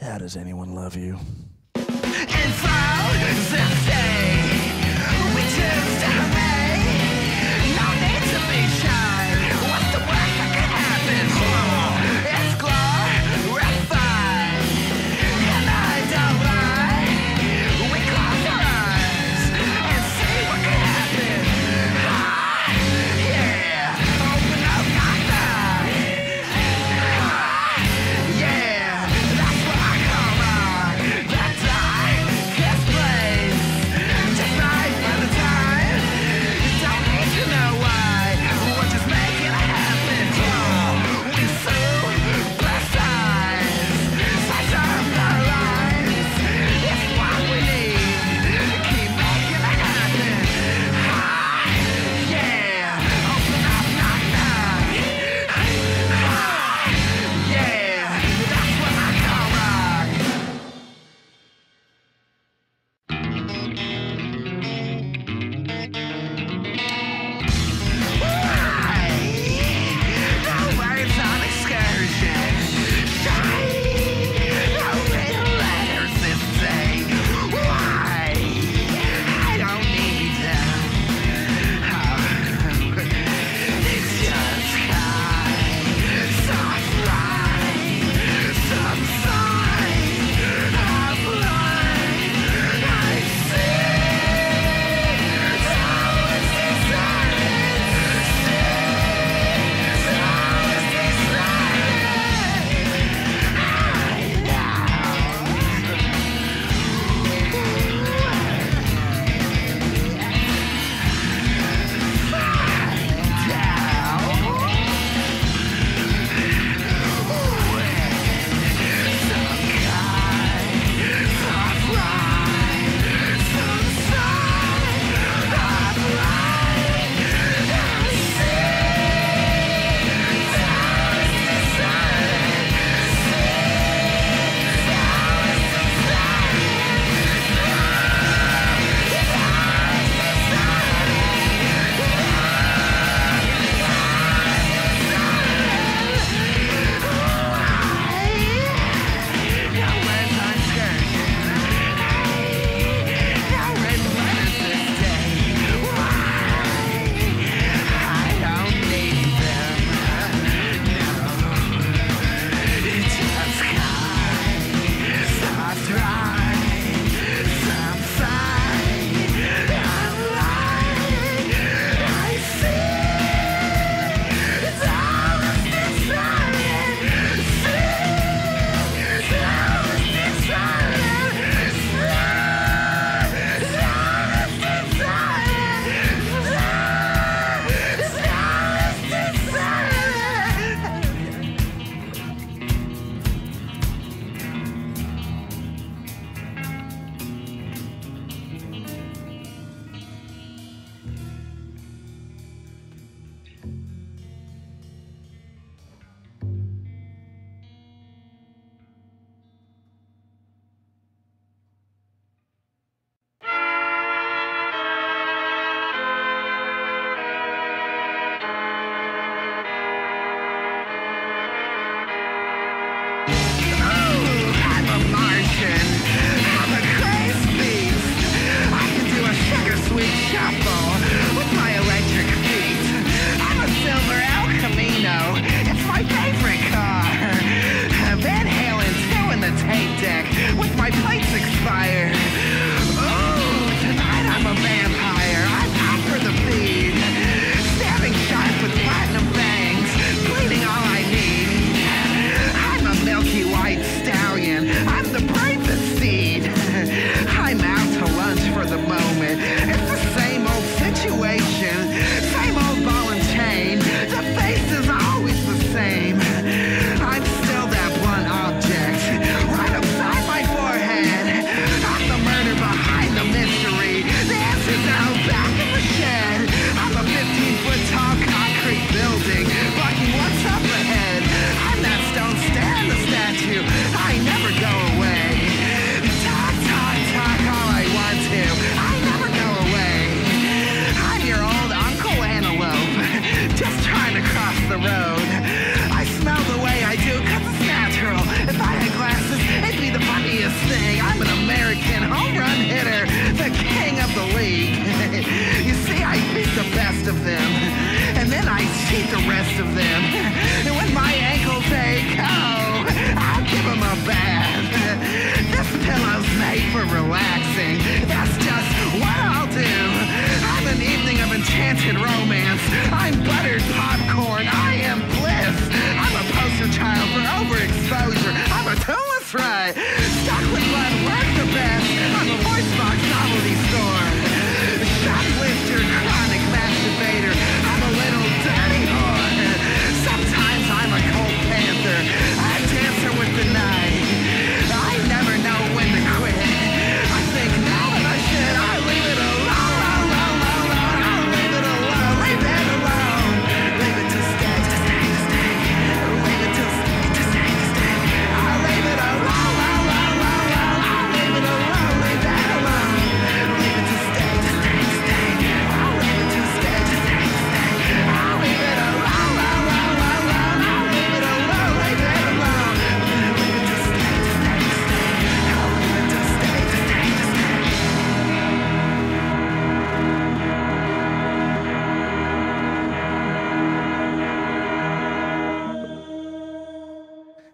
How does anyone love you?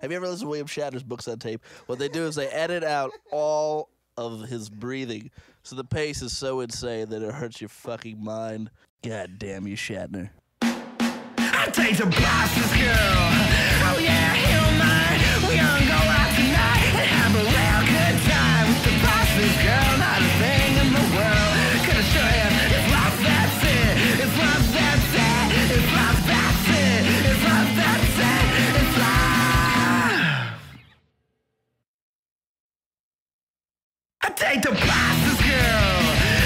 Have you ever listened to William Shatner's books on tape? What they do is they edit out all of his breathing, so the pace is so insane that it hurts your fucking mind. God damn you, Shatner. I take the boss's girl. Oh yeah. We gonna go out tonight and have a real good time with the boss's girl. I take the boss's girl.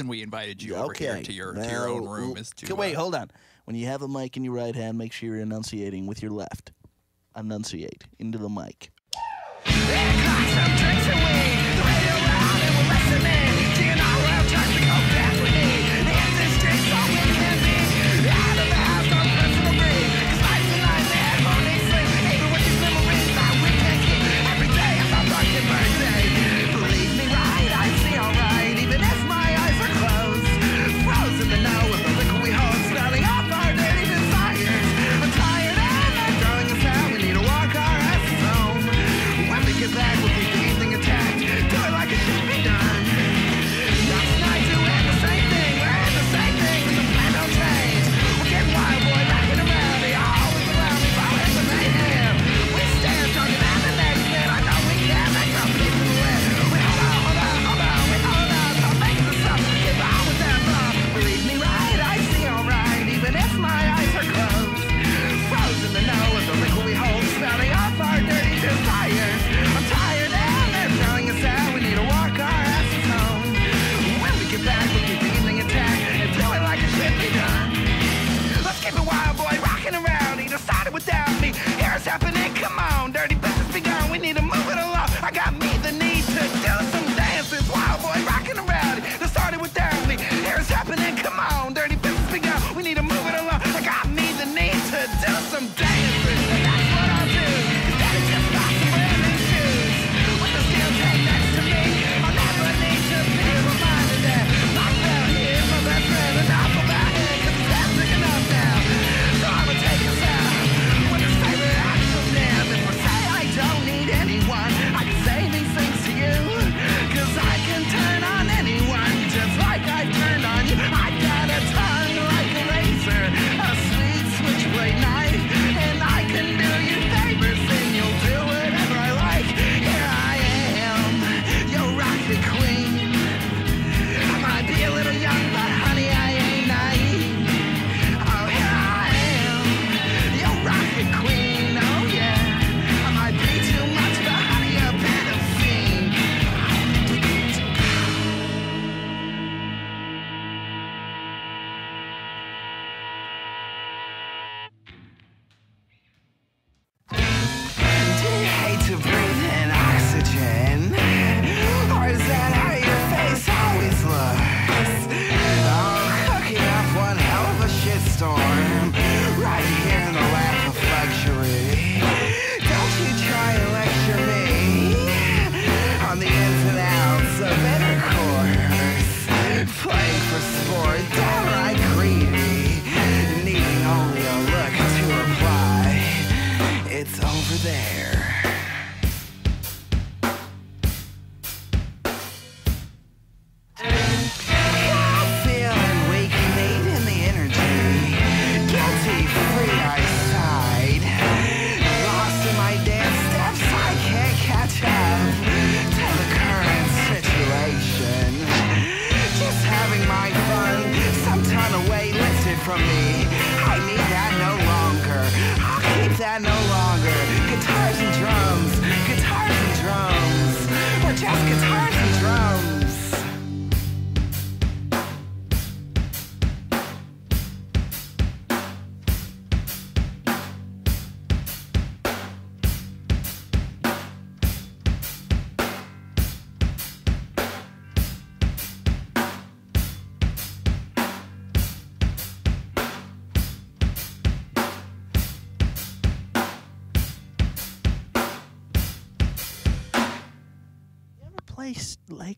reason we invited you over here to your, now, to your own room is to. Wait, uh, hold on. When you have a mic in your right hand, make sure you're enunciating with your left. Enunciate into the mic.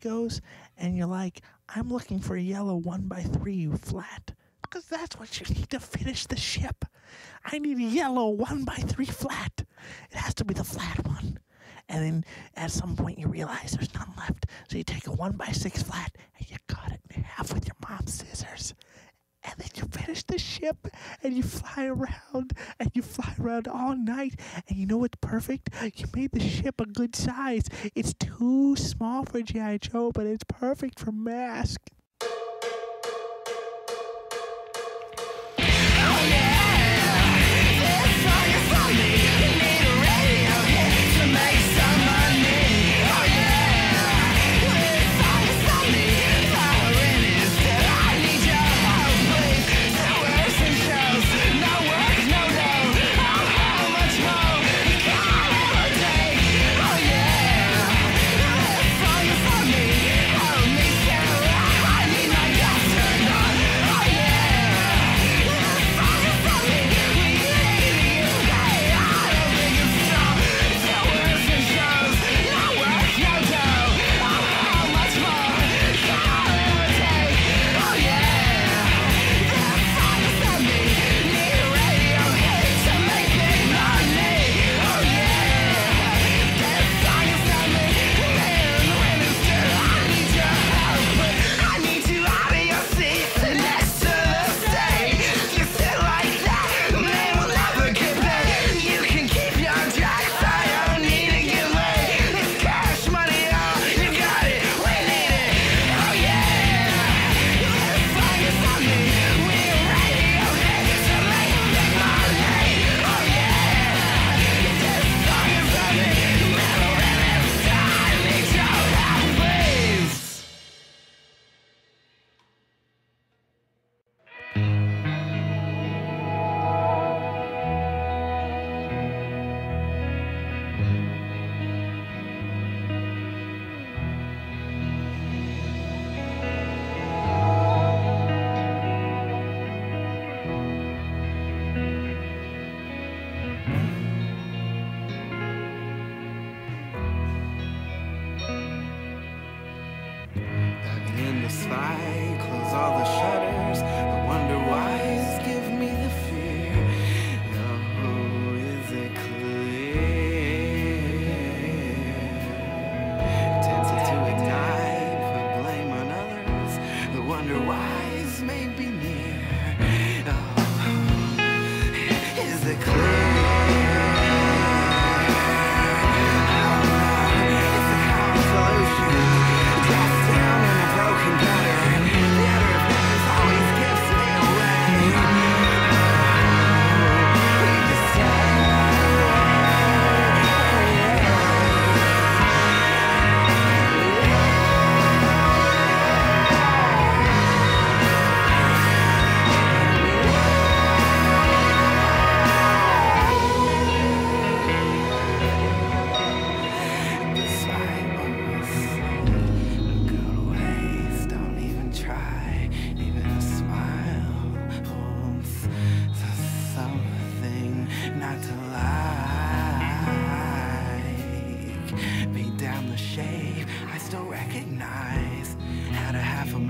Legos and you're like, I'm looking for a yellow one by three flat. Because that's what you need to finish the ship. I need a yellow one by three flat. It has to be the flat one. And then at some point you realize there's none left. So you take a one by six flat and you cut it in half with your mom's scissors and then you finish the ship and you fly around and you fly around all night and you know what's perfect? You made the ship a good size. It's too small for G.I. Joe but it's perfect for mask.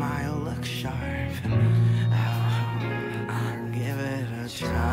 A look sharp. Oh, I'll give it a try.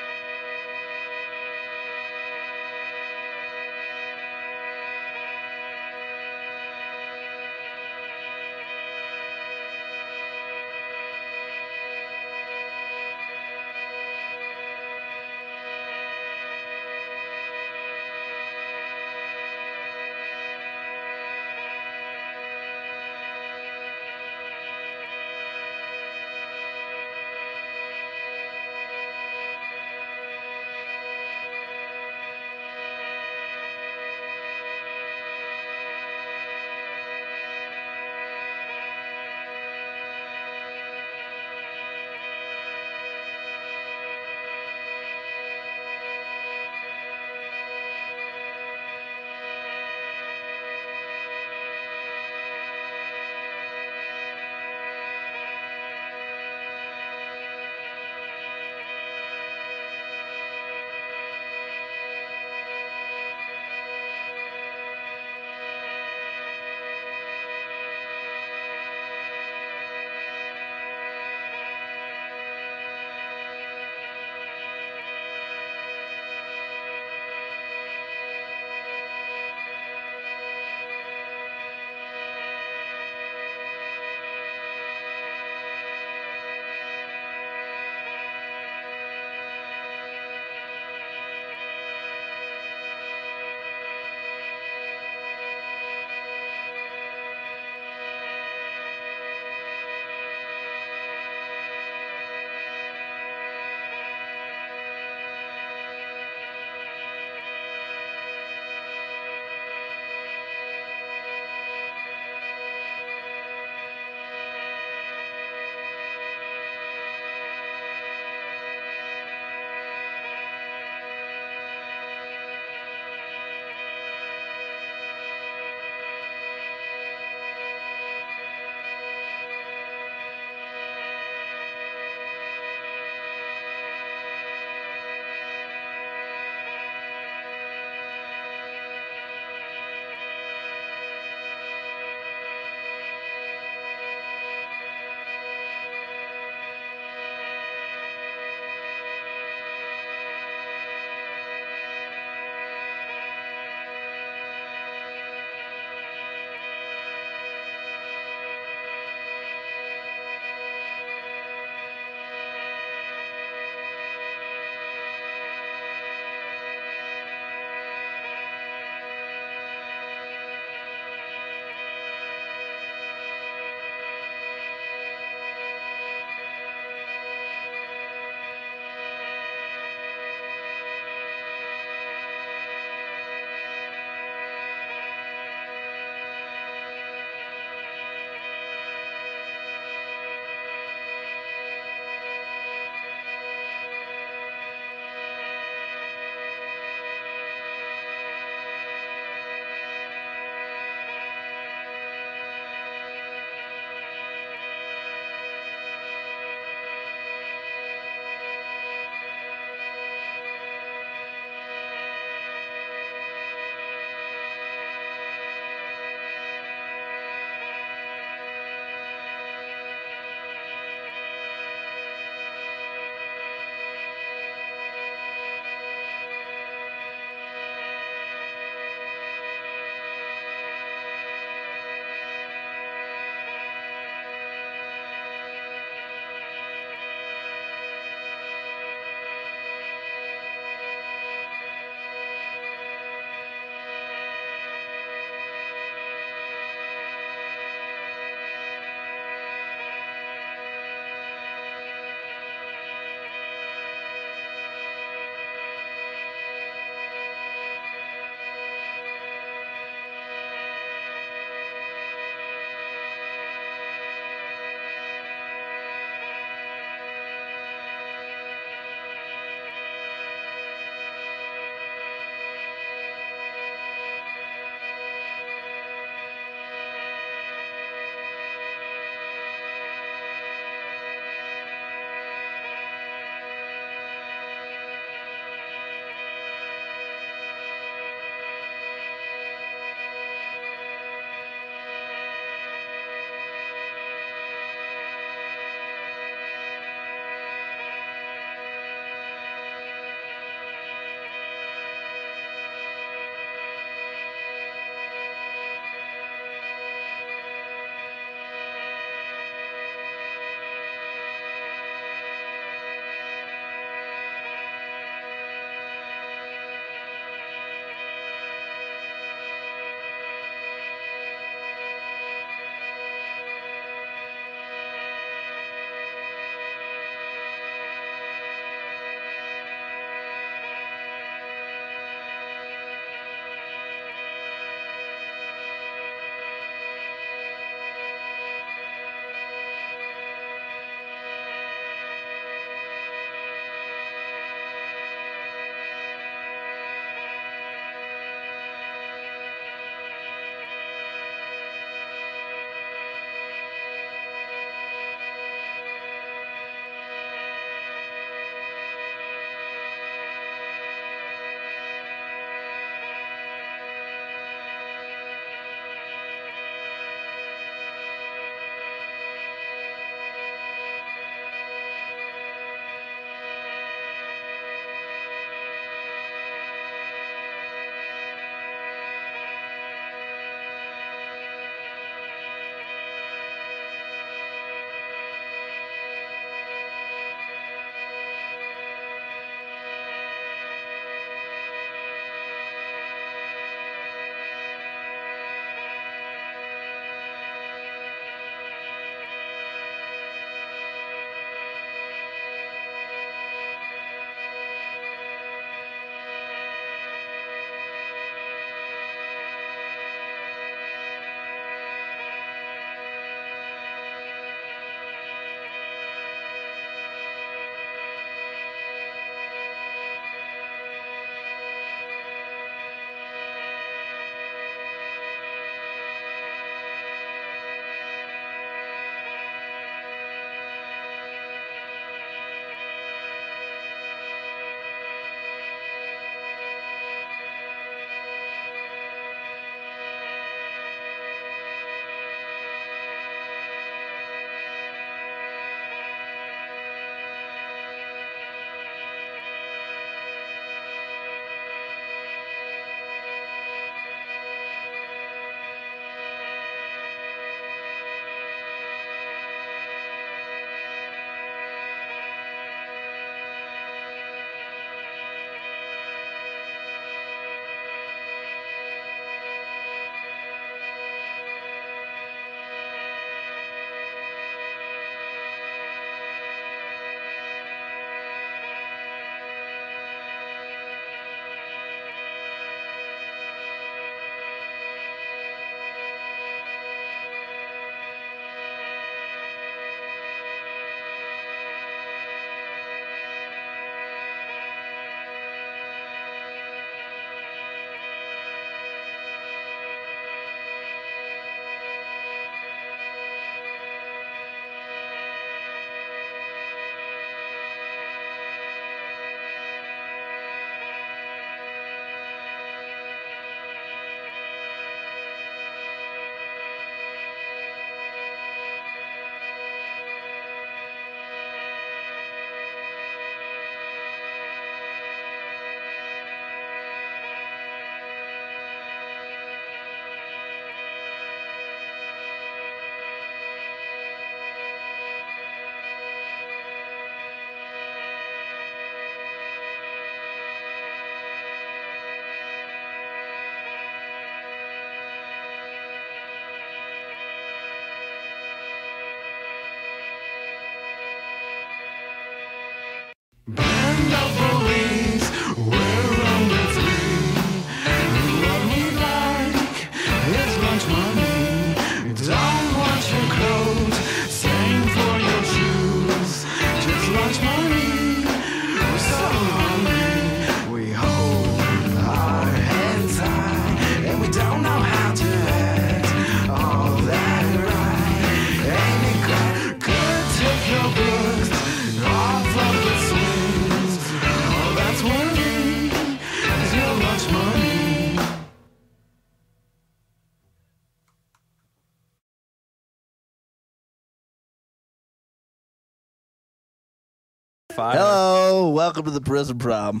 Welcome to the prison prom.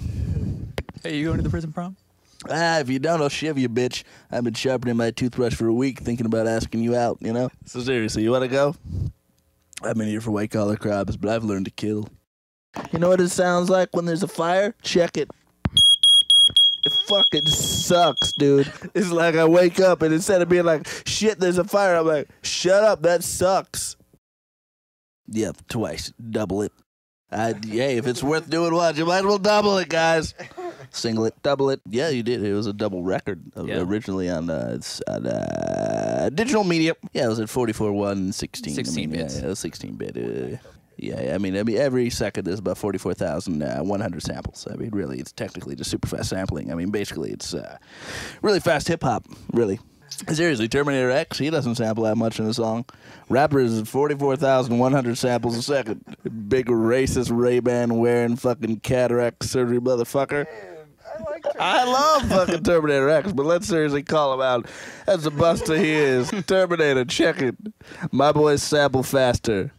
Hey, you going to the prison prom? Ah, if you don't, I'll shiv you, bitch. I've been sharpening my toothbrush for a week, thinking about asking you out. You know. So seriously, you want to go? I've been here for white collar crimes, but I've learned to kill. You know what it sounds like when there's a fire? Check it. It fucking sucks, dude. It's like I wake up and instead of being like, shit, there's a fire, I'm like, shut up, that sucks. Yep, twice. Double it. I, hey, if it's worth doing once, you might as well double it, guys. Single it, double it. Yeah, you did. It was a double record uh, Yeah. originally on, uh, it's on uh, digital media. Yeah, it was at 44 1 16. 16 I mean, bits. Yeah, it was 16 bit. Uh, yeah, I mean, I mean, every second is about 44,100 samples. I mean, really, it's technically just super fast sampling. I mean, basically, it's uh, really fast hip hop, really. Seriously, Terminator X, he doesn't sample that much in a song. Rapider is 44,100 samples a second. Big racist Ray-Ban wearing fucking cataract surgery motherfucker. I love fucking Terminator X, but let's seriously call him out as the buster he is. Terminator, check it. My boys sample faster.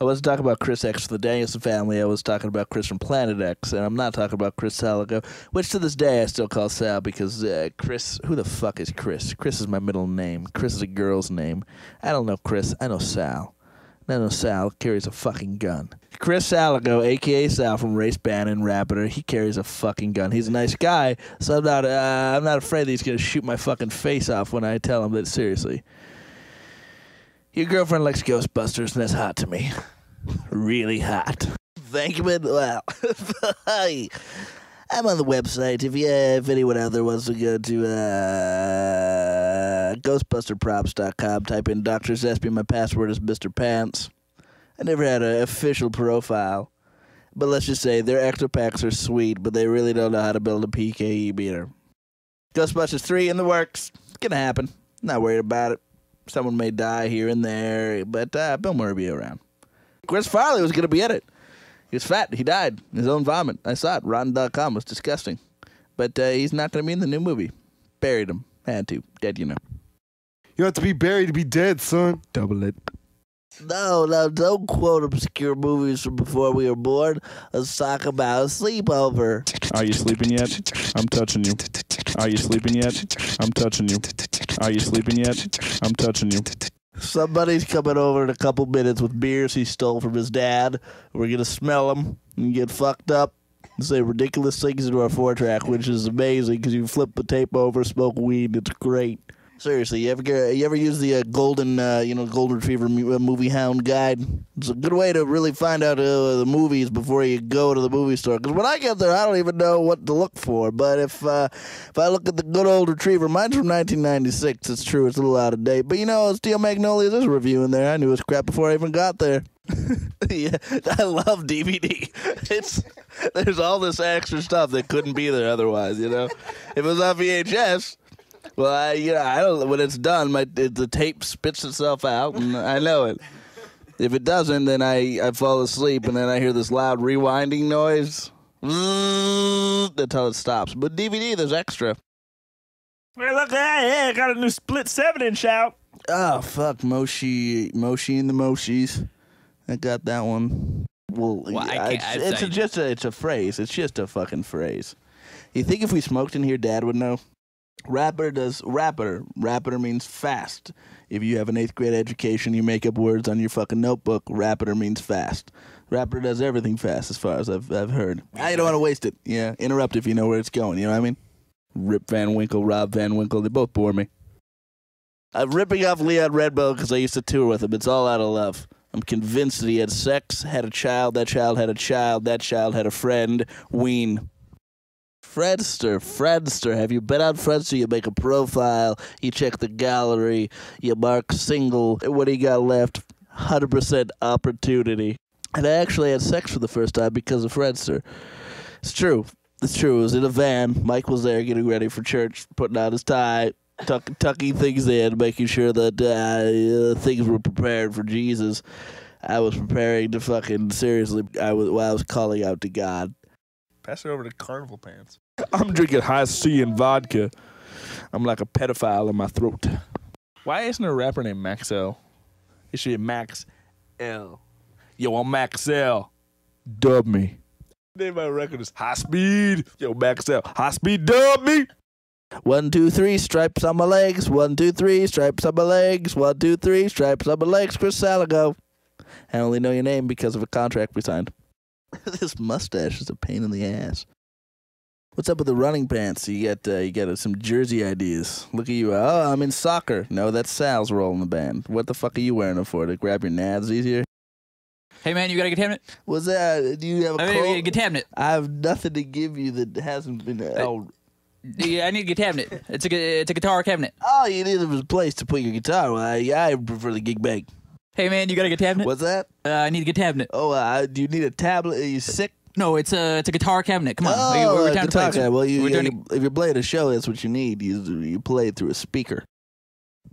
I wasn't talking about Chris X the Danielson family. I was talking about Chris from Planet X, and I'm not talking about Chris Salago, which to this day I still call Sal because uh, Chris. Who the fuck is Chris? Chris is my middle name. Chris is a girl's name. I don't know Chris. I know Sal. I know Sal carries a fucking gun. Chris Salago, aka Sal from Racebannon and Rapider, he carries a fucking gun. He's a nice guy, so I'm not. Uh, I'm not afraid that he's gonna shoot my fucking face off when I tell him that. Seriously. Your girlfriend likes Ghostbusters, and that's hot to me. Really hot. Thank you, man. Wow. I'm on the website. If you, if anyone out there wants to go to uh, GhostbusterProps.com, type in Dr. Zespi. My password is Mr. Pants. I never had an official profile, but let's just say their extra packs are sweet, but they really don't know how to build a PKE meter. Ghostbusters 3 in the works. It's gonna happen. Not worried about it. Someone may die here and there, but uh, Bill Murray will be around. Chris Farley was gonna be in it. He was fat. He died. in His own vomit. I saw it. Rotten.com was disgusting. But uh, he's not gonna be in the new movie. Buried him. Had to. Dead, you know. You have to be buried to be dead, son. Double it. No, no, don't quote obscure movies from before we were born. Let's talk about a sleepover. Are you sleeping yet? I'm touching you. Are you sleeping yet? I'm touching you. Are you sleeping yet? I'm touching you. Somebody's coming over in a couple minutes with beers he stole from his dad. We're gonna smell them and get fucked up and say ridiculous things into our four track, which is amazing because you flip the tape over, smoke weed, it's great. Seriously, you ever you ever use the uh, golden uh, you know golden retriever uh, movie hound guide? It's a good way to really find out uh, the movies before you go to the movie store. Because when I get there, I don't even know what to look for. But if uh, if I look at the good old retriever, mine's from 1996. It's true, it's a little out of date. But you know, Steel Magnolias is a review in there. I knew it was crap before I even got there. yeah, I love DVD. It's there's all this extra stuff that couldn't be there otherwise. You know, if it was on VHS. Well, I, you know, I don't. When it's done, my it, the tape spits itself out, and I know it. If it doesn't, then I, I fall asleep, and then I hear this loud rewinding noise. Until it stops. But DVD, there's extra. Hey, look, hey, I got a new split seven inch out. Oh fuck, Moshi, Moshi and the Moshis. I got that one. Well, Well, I yeah, can't- it's, I- it's a, I- just a, it's a phrase. It's just a fucking phrase. You think if we smoked in here, Dad would know? Rapider does rapider. Rapider means fast. If you have an eighth grade education, you make up words on your fucking notebook. Rapider means fast. Rapider does everything fast, as far as I've I've heard. I don't want to waste it. Yeah, interrupt if you know where it's going. You know what I mean? Rip Van Winkle, Rob Van Winkle, they both bore me. I'm ripping off Leon Redbone because I used to tour with him. It's all out of love. I'm convinced that he had sex, had a child, that child had a child, that child had a friend. Ween. Friendster, Friendster. Have you been on Friendster? You make a profile, you check the gallery, you mark single. What do you got left? 100% opportunity. And I actually had sex for the first time because of Friendster. It's true. It's true. It was in a van. Mike was there getting ready for church, putting on his tie, tuck, tucking things in, making sure that uh, things were prepared for Jesus. I was preparing to fucking seriously. I was while I was calling out to God. Pass it over to Carnival Pants. I'm drinking Hi-C and vodka. I'm like a pedophile in my throat. Why isn't there a rapper named Max L? It should be Max L. Yo, I'm Max L. Dub me. Name of my record is High Speed. Yo, Max L. High Speed, dub me. One, two, three, stripes on my legs. One, two, three, stripes on my legs. One, two, three, stripes on my legs. Chris Salago. I only know your name because of a contract we signed. this mustache is a pain in the ass. What's up with the running pants? You got uh, you got uh, some jersey ideas. Look at you. Oh, I'm in soccer. No, that's Sal's role in the band. What the fuck are you wearing them for? To grab your nads easier? Hey man, you got a contaminant? What's that? Do you have a I mean, cold? contaminant. I have nothing to give you that hasn't been. Oh, Yeah, I need a cabinet. It's a it's a guitar cabinet. oh, you need a place to put your guitar. Well, I, I prefer the gig bag. Hey man, you got a cabinet? What's that? Uh, I need a cabinet. Oh, uh, do you need a tablet? Are you sick? No, it's a it's a guitar cabinet. Come on, Oh, we're, we're uh, time to play. cabinet. Well, you, yeah, you- if you're playing a show, that's what you need. You you play it through a speaker.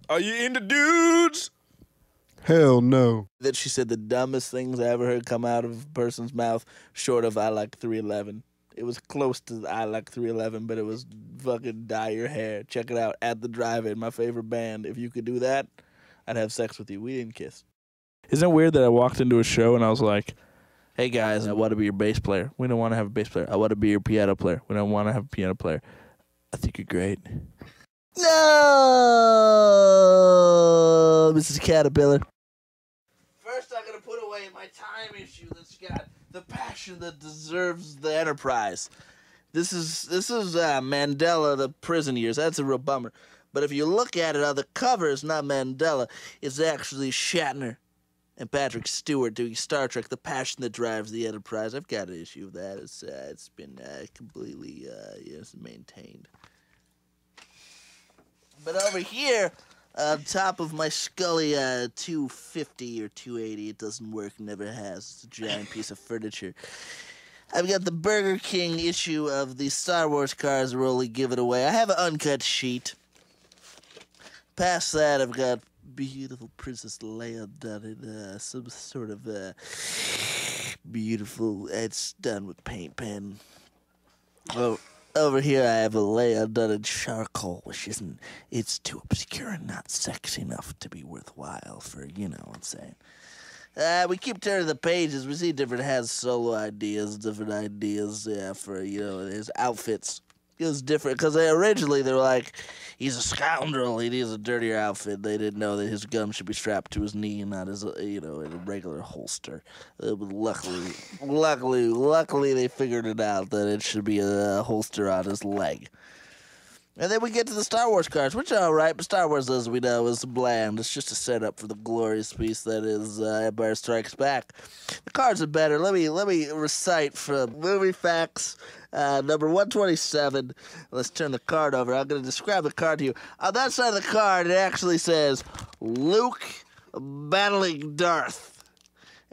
Are you into dudes? Hell no. That she said the dumbest things I ever heard come out of a person's mouth, short of "I like 311." It was close to "I like 311," but it was fucking dye your hair. Check it out at the drive-in. My favorite band. If you could do that, I'd have sex with you. We didn't kiss. Isn't it weird that I walked into a show and I was like, Hey guys, I want to be your bass player. We don't want to have a bass player. I want to be your piano player. We don't want to have a piano player. I think you're great. No, Mrs. Caterpillar. First, I'm gonna put away my time issue that's got the passion that deserves the Enterprise. This is this is uh, Mandela, the prison years. That's a real bummer. But if you look at it on the cover, it's not Mandela. It's actually Shatner and Patrick Stewart doing Star Trek: The Passion That Drives the Enterprise. I've got an issue of that. It's uh, it's been uh, completely uh, yes maintained. But over here, on top of my Scully uh, 250 or 280, it doesn't work, never has. It's a giant piece of furniture. I've got the Burger King issue of the Star Wars cars are Give given away. I have an uncut sheet. Past that, I've got beautiful Princess Leia done in uh, some sort of uh, beautiful. It's done with paint pen. Oh, over here I have a Leia done in charcoal, which isn't. It's too obscure and not sexy enough to be worthwhile for you know what I'm saying. Uh, we keep turning the pages. We see different Han Solo ideas, different ideas yeah, for you know his outfits. It was different because they originally they were like, he's a scoundrel. He needs a dirtier outfit. They didn't know that his gun should be strapped to his knee and not as a, you know in a regular holster. Uh, but luckily, luckily, luckily they figured it out that it should be a holster on his leg. And then we get to the Star Wars cards, which are alright, but Star Wars, as we know, is bland. It's just a setup for the glorious piece that is uh, Empire Strikes Back. The cards are better. Let me let me recite from Movie Facts, uh, number one twenty seven. Let's turn the card over. I'm going to describe the card to you. On that side of the card, it actually says Luke battling Darth.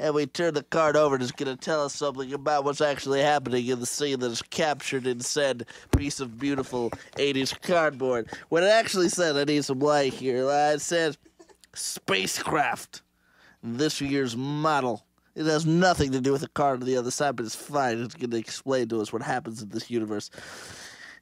And we turn the card over and it's going to tell us something about what's actually happening in the scene that is captured in said piece of beautiful 80s cardboard. What it actually said, I need some light here. It says spacecraft, this year's model. It has nothing to do with the card on the other side, but it's fine. It's going to explain to us what happens in this universe.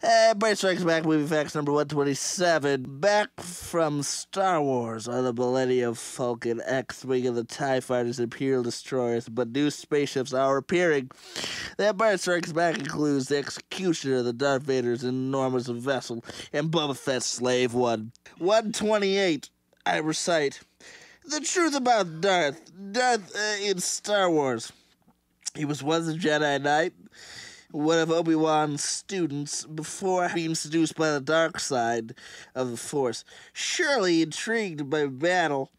Uh, Bright Strikes Back, movie facts number 127. Back from Star Wars on the Millennium Falcon, X Wing, and the TIE Fighters, Imperial Destroyers, but new spaceships are appearing. The Empire Strikes Back includes the execution of the Darth Vader's enormous vessel and Boba Fett's Slave One. 128. I recite. The truth about Darth. Darth uh, in Star Wars. He was once a Jedi Knight one of Obi Wan's students before being seduced by the dark side of the Force. Surely intrigued by battle,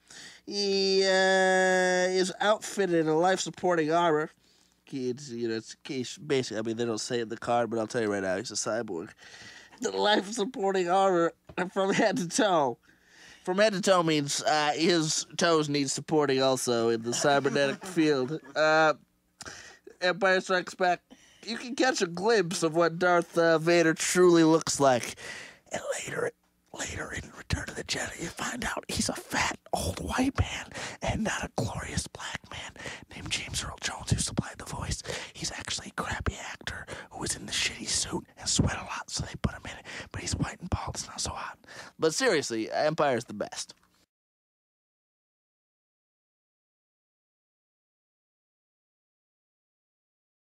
he uh, is outfitted in a life supporting armor. It's, you know, it's, basically, I mean, they don't say it in the card, but I'll tell you right now, he's a cyborg. The life supporting armor from head to toe. From head to toe means uh, his toes need supporting also in the cybernetic field. Uh, Empire Strikes Back, you can catch a glimpse of what Darth uh, Vader truly looks like. And later, later in Return of the Jedi, you find out he's a fat old white man and not a glorious black man named James Earl Jones who supplied the voice. He's actually a crappy actor who was in the shitty suit and sweat a lot, so they put him in it. But he's white and bald, it's not so hot. But seriously, Empire's the best.